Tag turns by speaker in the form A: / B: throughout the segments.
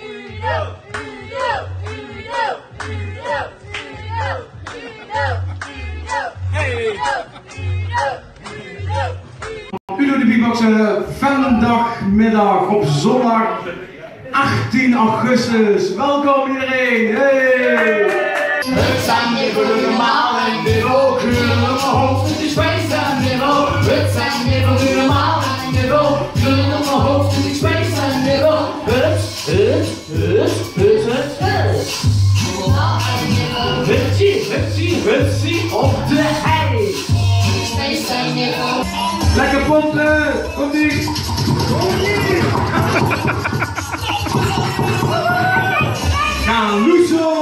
A: Uno, Uno, Uno, Uno, Uno, Uno,
B: de Beatboxen vandagmiddag op zondag 18 augustus. Welkom iedereen. Hey.
C: Het zijn weer voor de
B: Lekker pompen. Komt ie. Gaan loeso.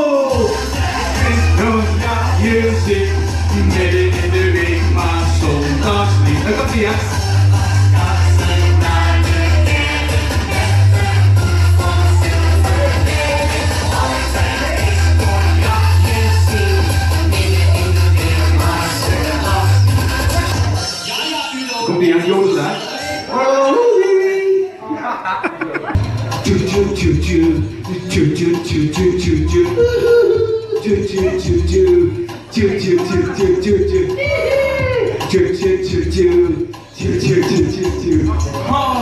B: Ja, je zit midden in de week, maar zondags niet. Daar komt ie, hè.
C: oh tiếng dung oh,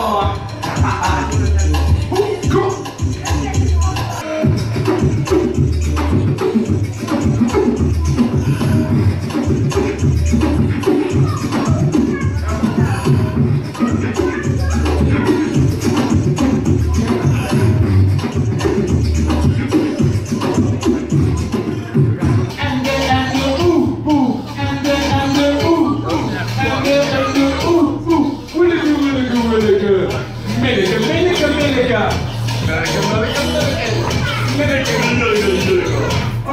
C: Meneca, meneca, Oh,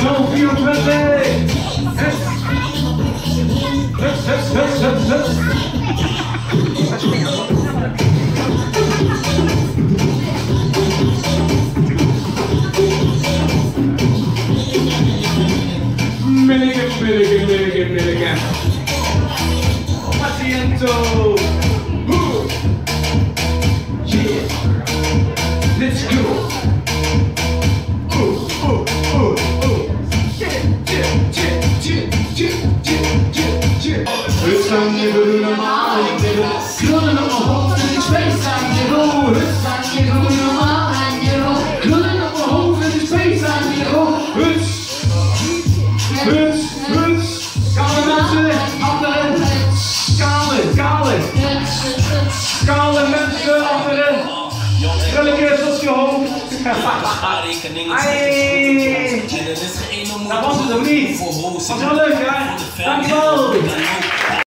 C: Não, filho! Get get it, get it, get Paciento. Ooh. Yeah. Let's go. It's time to Kale mensen, anderen. Kale, kale. Kale mensen, anderen. Krulletjes op je hoofd. Dat was het nog niet. Was wel leuk, hè? Dankjewel.